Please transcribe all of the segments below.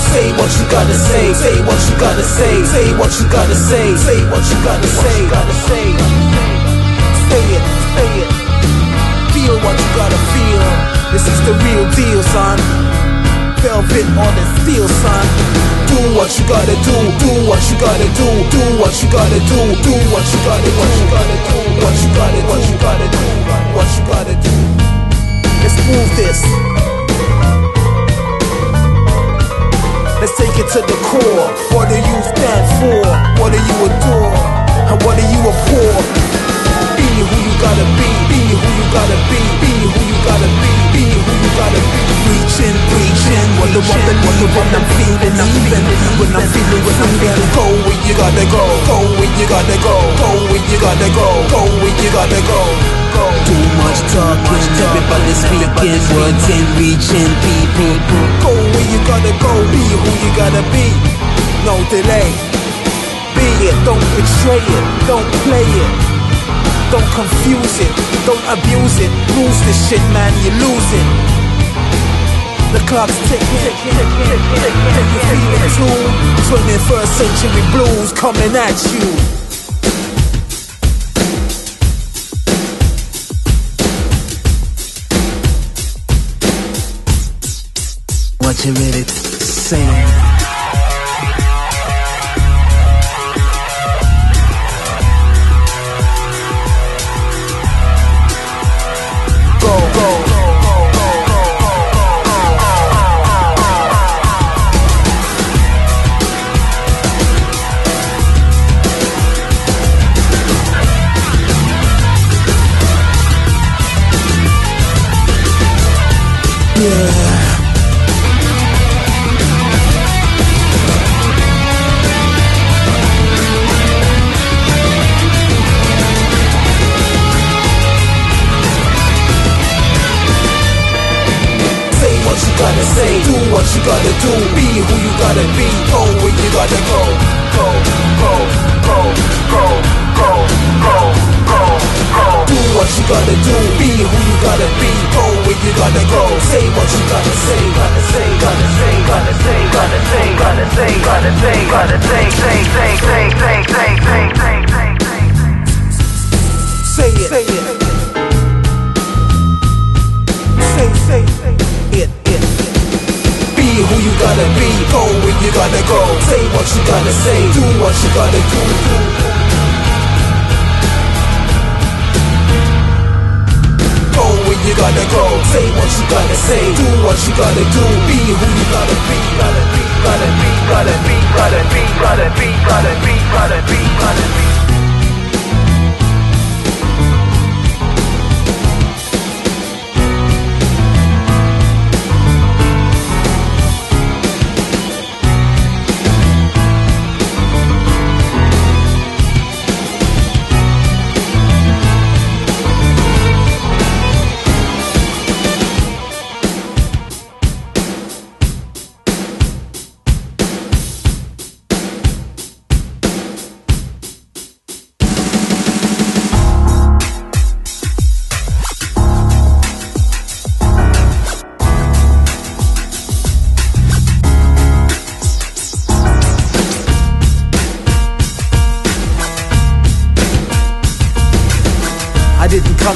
say what you gotta say. Say what you gotta say. Say what you gotta say. Say what you gotta say. Gotta say. Say it. Say it. Feel what you gotta feel. This is the real deal, son. Velvet on the steel, son. Do what you gotta do. Do what you gotta do. Do what you gotta do. Do what Let's take it to the core. What do you stand for? What do you adore? And what do you abhor? Be who you gotta be. Be who you gotta be. Be who you gotta be. Be who you gotta be. Reaching, reaching. Wonder what the wonder what I'm feeling. I'm feeling when I'm feeling when I'm feeling. Go where you gotta go. Go where you gotta go. Go where you gotta go. Go where you gotta go. Go. Too much talking, everybody speaking, words in reaching people. Go where you gotta go, be who you gotta be. No delay. Be it, don't betray it, don't play it. Don't confuse it, don't abuse it. Lose this shit, man, you lose it. The clock's ticking, can you feel it too? 21st century blues coming at you. What you really saying? Gotta say, do what you gotta do, be who you gotta be, go where you gotta go. Go, go, go, go, go, go, go, go. Do what you gotta do, be who you gotta be, go where you gotta go. Say what you gotta say, gotta say, gotta say, gotta say, gotta say, gotta say, gotta say, gotta say, say, say, say, say, say, say, say, say, say. Say it. Gotta say, do what you gotta do. Go where you gotta go. Say what you gotta say, do what you gotta do. Be who you gotta be, gotta be, gotta be, gotta be, gotta be, gotta be, gotta be,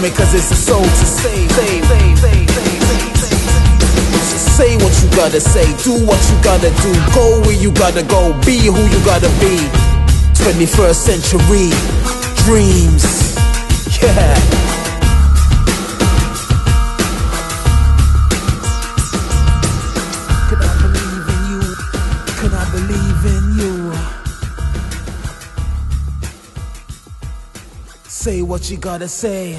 Here cause it's a soul to save. Say what you gotta say, do what you gotta do, go where you gotta go, be who you gotta be. 21st century dreams. Yeah. Could I believe in you? Could I believe in you? Say what you gotta say.